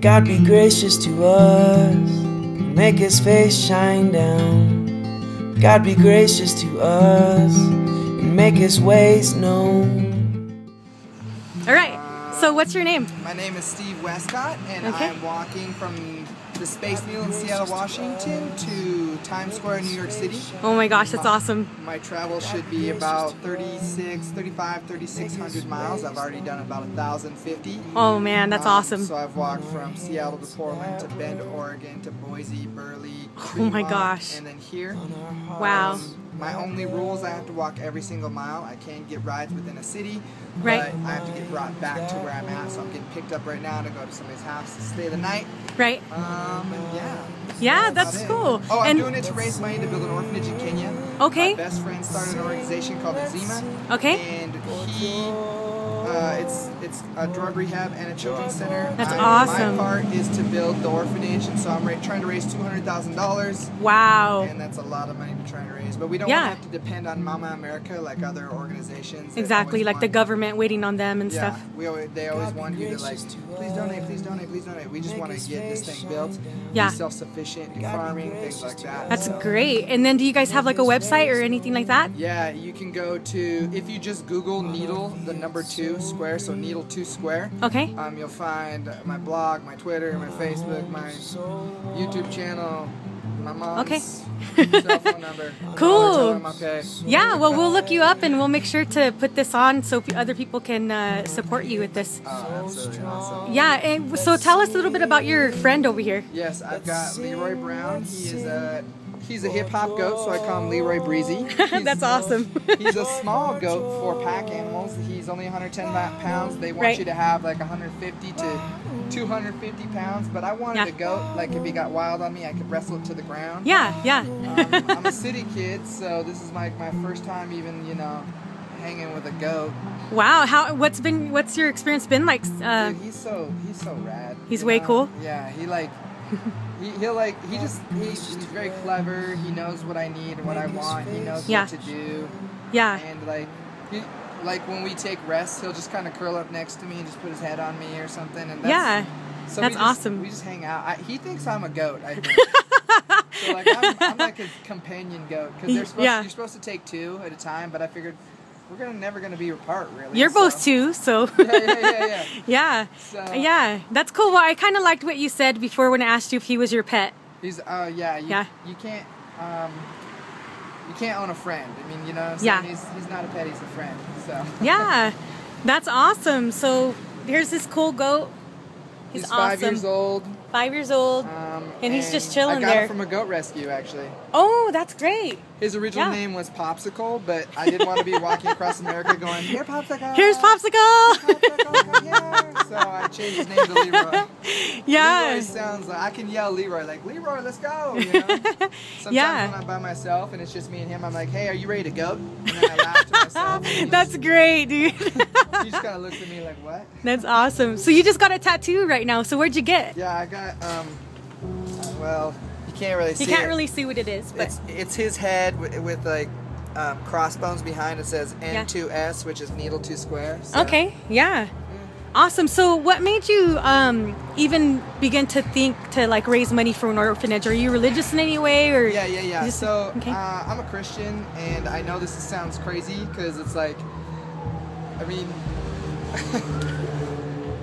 God be gracious to us and make his face shine down. God be gracious to us and make his ways known. All right. So what's your name? My name is Steve Wescott, and Okay. I'm walking from the Space Needle in Seattle, Washington to Times Square, in New York City. Oh my gosh, that's awesome. My travel should be about 36, 35, 3600 miles. I've already done about 1,050. Oh man, that's Um, awesome. So I've walked from Seattle to Portland to Bend, Oregon to Boise, Burley. Oh my gosh. And then here. Wow. Um, my only rules, I have to walk every single mile. I can't get rides within a city. Right. But I have to get brought back to where I'm at. So I'm getting picked up right now to go to somebody's house to stay the night. Right? Um, yeah. Yeah, That's that's cool. Oh, I'm and doing it to raise money to build an orphanage in Kenya. Okay. My best friend started an organization called Uzima. Okay. And he, uh, it's it's a drug rehab and a children's center. That's I- awesome. My part is to build the orphanage, and so I'm ra- trying to raise two hundred thousand dollars. wow. And that's a lot of money to try to raise, but we don't Yeah. have to depend on Mama America like other organizations. Exactly, always like the government waiting on them and yeah, stuff. we always, they always want you to like, please donate, please donate, please donate. We just want to get this thing built, Yeah. be self-sufficient in farming, things like that. That's So, great. And then do you guys have like a website or anything like that? Yeah, you can go to if you just Google needle the number two square, so needle two square. Okay. Um, you'll find my blog, my Twitter, my Facebook, my YouTube channel, my mom's Okay. cell phone number. Cool. Okay. Yeah, well, we'll look you up and we'll make sure to put this on so other people can uh, support you with this. Oh, absolutely awesome. Yeah, and so tell us a little bit about your friend over here. Yes, I've got Leroy Brown. He is a he's a hip hop goat, so I call him Leroy Breezy. That's awesome. He's a small goat for pack animals. He's only 110 pounds. They want Right. you to have like 150 to 250 pounds, but I wanted Yeah. a goat. Like if he got wild on me, I could wrestle it to the ground. Yeah, yeah. Um, I'm a city kid, so this is like my first time even, you know, hanging with a goat. Wow, how what's been what's your experience been like? Uh, Dude, he's so he's so rad. He's way know? cool? Yeah, he like he, he'll like he just he, he's very clever. He knows what I need and what I want. He knows Yeah. what to do. yeah, And like he like when we take rests, he'll just kind of curl up next to me and just put his head on me or something. And that's, yeah. so that's we just, awesome. We just hang out. I, he thinks I'm a goat. I think. so like I'm, I'm like a companion goat because they're supposed Yeah. you're supposed to take two at a time, but I figured we're gonna never gonna be apart really. You're so- both two, so Yeah, yeah, yeah, yeah. yeah, So- yeah. That's cool. Well, I kind of liked what you said before when I asked you if he was your pet. He's uh yeah you, Yeah. you can't um you can't own a friend. I mean you know what I'm saying? Yeah. he's he's not a pet, he's a friend. So Yeah, that's awesome. So here's this cool goat. He's, he's awesome. five years old. Five years old. Um, And he's just chilling there. I got there. from a goat rescue actually. oh, that's great. His original Yeah. name was Popsicle, but I didn't want to be walking across America going, Here Popsicle Here's Popsicle. Popsicle, come here." So I changed his name to Leroy. yeah. Leroy sounds like I can yell Leroy like Leroy, let's go. You know? Sometimes Yeah. when I'm by myself and it's just me and him, I'm like, Hey, are you ready to go? And then I laugh to myself. That's great, dude. he just kind of looks at me like, What? That's awesome. So you just got a tattoo right now. So where'd you get? Yeah, I got um. Well, you can't really see. You can't it. really see what it is, but It's it's his head with, with like um, crossbones behind. It says N2S, which is needle two square. so- okay, yeah. Awesome. So what made you um, even begin to think to like raise money for an orphanage? Are you religious in any way or Yeah, yeah, yeah. Just- so okay. uh, I'm a Christian, and I know this sounds crazy because it's like, I mean,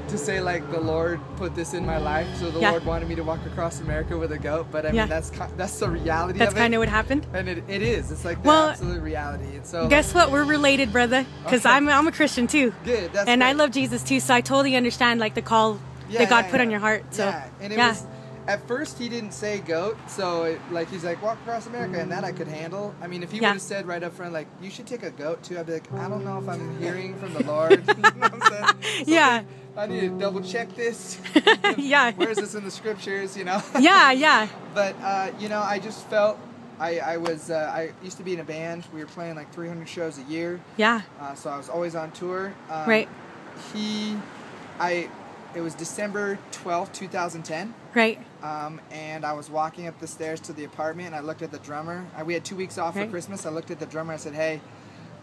to say like the Lord put this in my life, so the Yeah. Lord wanted me to walk across America with a goat. But I Yeah. mean, that's that's the reality that's of it. That's kind of what happened? and it, it is. It's like the Well, absolute reality. And so Guess what? We're related, brother. Because Okay. I'm I'm a Christian too. Good, that's and I love Jesus too. So I totally understand like the call Yeah, that God put on your heart. So yeah, and it was at first he didn't say goat, so it, like he's like walk across America, and that I could handle. I mean, if he would have said right up front like you should take a goat too, I'd be like I don't know if I'm hearing from the Lord. You know what I'm saying? Yeah. I need to double check this. Yeah. Where is this in the scriptures? You know. yeah, yeah, But uh, you know, I just felt. I, I was uh, I used to be in a band. We were playing like 300 shows a year, yeah. uh, so I was always on tour. Um, Right. He, I, it was December 12th, 2010. Right. Um, and I was walking up the stairs to the apartment, and I looked at the drummer. Uh, we had two weeks off Right. for Christmas. I looked at the drummer. I said, "Hey,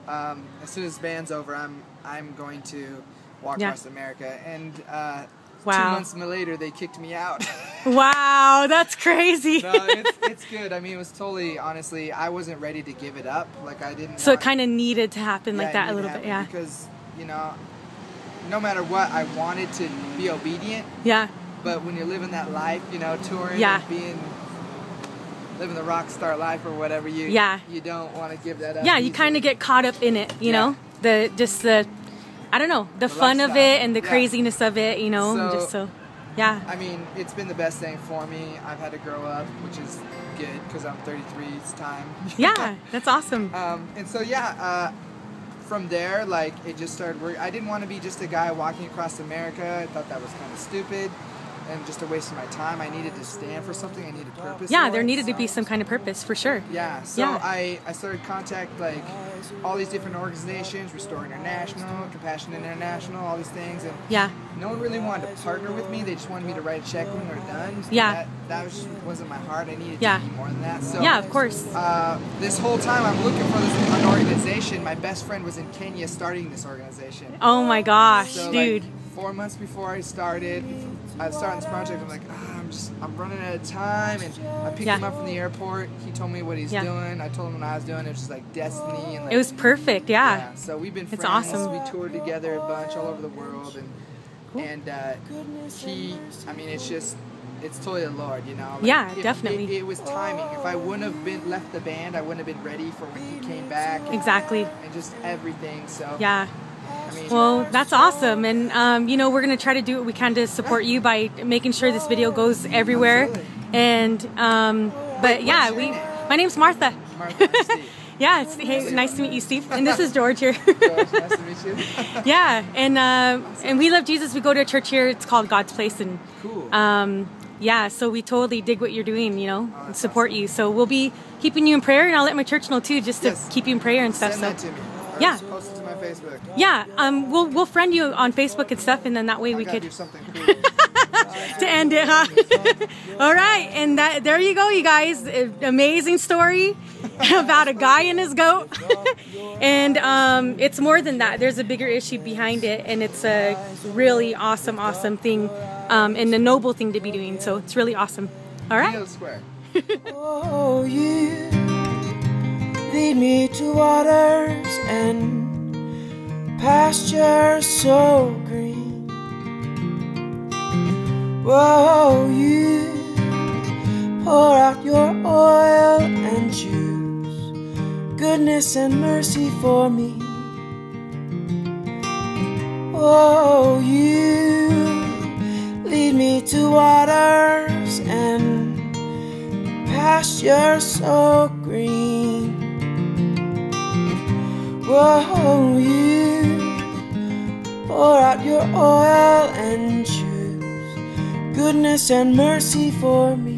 um, as soon as the band's over, I'm I'm going to walk Yeah. across America." And uh, Two months later, they kicked me out. Wow, that's crazy. no, it's, it's good. I mean, it was totally, honestly, I wasn't ready to give it up. Like, I didn't. so it kind of needed to happen Yeah, like that a little bit. Yeah. Because, you know, no matter what, I wanted to be obedient. Yeah. But when you're living that life, you know, touring Yeah. and being living the rock star life or whatever, you Yeah. you don't want to give that up. Yeah, you kind of get caught up in it, you Yeah. know? The just the I don't know, the, The fun of it and the Yeah. craziness of it, you know, So- just so yeah. I mean, it's been the best thing for me. I've had to grow up, which is good because I'm 33. It's time. Yeah, that's awesome. Um, and so yeah, uh, from there, like it just started working. I didn't want to be just a guy walking across America. I thought that was kind of stupid and just a waste of my time. I needed to stand for something. I needed purpose. Yeah, there needed to be some kind of purpose for sure. Yeah, so Yeah. I, I started contact like all these different organizations, Restore International, Compassion International, all these things, and Yeah. no one really wanted to partner with me. They just wanted me to write a check when they're done. Yeah. that, that was, wasn't my heart. I needed Yeah. to be more than that. So Yeah, of course. uh, this whole time I'm looking for this an organization. My best friend was in Kenya starting this organization. Oh my gosh, So, dude. Like, four months before I started, I started this project. I'm like, ah, I'm just, I'm running out of time, and I picked Yeah. him up from the airport. He told me what he's Yeah. doing. I told him what I was doing. It was just like destiny, and like, It was perfect, yeah. yeah. So we've been Friends. It's awesome. We toured together a bunch all over the world, and Cool. and uh, he, I mean, it's just. It's totally the Lord, you know. Like, Yeah, definitely. It, it was timing. If I wouldn't have been left the band, I wouldn't have been ready for when he came back. And, Exactly. And just everything. So Yeah. Well, that's awesome. And, um, you know, we're going to try to do what we can to support you by making sure this video goes everywhere. And, um, but yeah, we, my name's Martha. Martha. Yeah, it's, hey, nice to meet you, Steve. And this is George here. George, nice to meet you. yeah, and uh, and we love Jesus. We go to a church here. It's called God's Place, and Cool. um, yeah, so we totally dig what you're doing. You know, Oh, and support you. So we'll be keeping you in prayer, and I'll let my church know too, just to Yes. keep you in prayer and stuff. Send so to me. Or Yeah. Just Post it to my Facebook. yeah, um, we'll we'll friend you on Facebook and stuff, and then that way we gotta could do something cool. to end it, huh? All right, and that there you go, you guys. Amazing story about a guy and his goat, and um, it's more than that. There's a bigger issue behind it, and it's a really awesome, awesome thing, um, and a noble thing to be doing. So it's really awesome. All right. Oh, you lead me to waters and pastures so green. Whoa, you pour out your oil and choose goodness and mercy for me. Oh, you lead me to waters and pasture so green. Whoa, you pour out your oil and choose goodness and mercy for me.